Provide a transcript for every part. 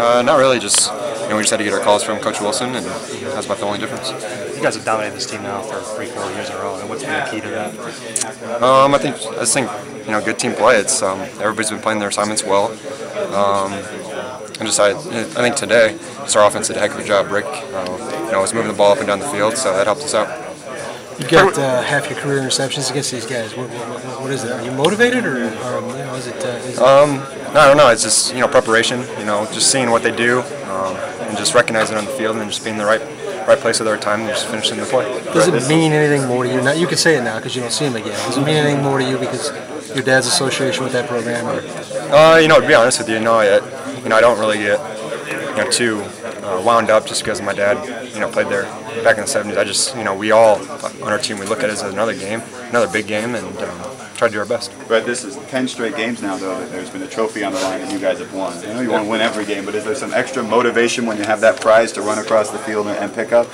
Uh, not really. Just you know, we just had to get our calls from Coach Wilson, and that's about the only difference. You guys have dominated this team now for three, four years in a row. And what's been the key to that? Um, I think I just think you know, good team play. It's um, everybody's been playing their assignments well. Um, and just I, I think today, just our offense did a heck of a job. Rick, uh, you know, was moving the ball up and down the field, so that helped us out. You got uh, half your career interceptions against these guys. What, what, what is it? Are you motivated, or, or you know, is it? Uh, is Um, no, I don't know. It's just you know preparation. You know, just seeing what they do um, and just recognizing on the field and just being the right right place at the right time and just finishing the play. does it mean anything more to you? Now you can say it now because you don't see him again. Does it mean anything more to you because your dad's association with that program? Or, Uh, you know, to be honest with you, no. know, I, you know, I don't really get you know too uh, wound up just because my dad, you know, played there back in the '70s. I just, you know, we all on our team we look at it as another game, another big game, and um, try to do our best. Brett, this is 10 straight games now, though, that there's been a trophy on the line and you guys have won. I know you want to win every game, but is there some extra motivation when you have that prize to run across the field and, pick up?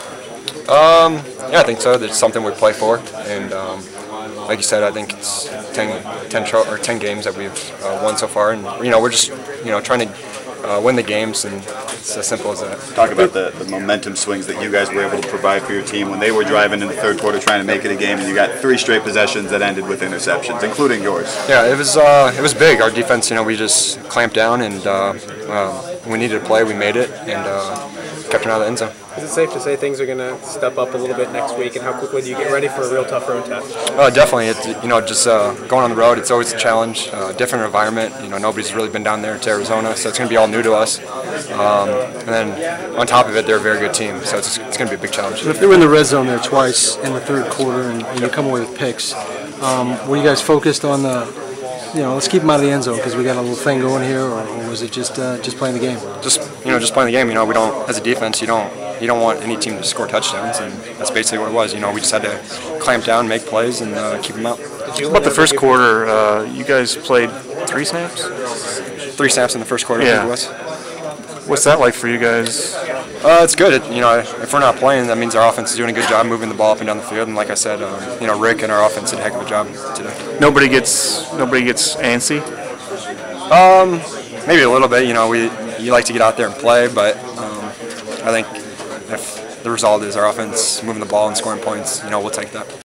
Um, yeah, I think so. That's something we play for, and um, like you said, I think it's 10, 10 tro- or 10 games that we've uh, won so far, and you know, we're just you know trying to uh, win the games, and it's as simple as that. Talk about the, the momentum swings that you guys were able to provide for your team when they were driving in the third quarter trying to make it a game, and you got three straight possessions that ended with interceptions, including yours. Yeah, it was uh, it was big. Our defense, you know, we just clamped down, and uh, uh, we needed to play, we made it, and uh, kept it out of the end zone. Is it safe to say things are going to step up a little bit next week, and how quickly do you get ready for a real tough road test? Uh, definitely, it's you know just uh, going on the road. It's always a challenge, uh, different environment. You know, nobody's really been down there to Arizona, so it's going to be all new to us. Um, and then on top of it, they're a very good team, so it's, it's going to be a big challenge. if they were in the red zone there twice in the third quarter and, and you come away with picks, um, were you guys focused on the, you know, let's keep them out of the end zone because we got a little thing going here, or, or was it just uh, just playing the game? Just you know, just playing the game. You know, we don't as a defense, you don't you don't want any team to score touchdowns, and that's basically what it was. You know, we just had to clamp down, make plays, and uh, keep them out. About the first quarter, uh, you guys played three snaps. Three snaps in the first quarter. Yeah. was. What's that like for you guys? Uh, it's good. It, you know, if we're not playing, that means our offense is doing a good job moving the ball up and down the field. And like I said, um, you know, Rick and our offense did a heck of a job today. Nobody gets nobody gets antsy. Um, Maybe a little bit. You know, we you like to get out there and play, but um, I think if the result is our offense moving the ball and scoring points, you know, we'll take that.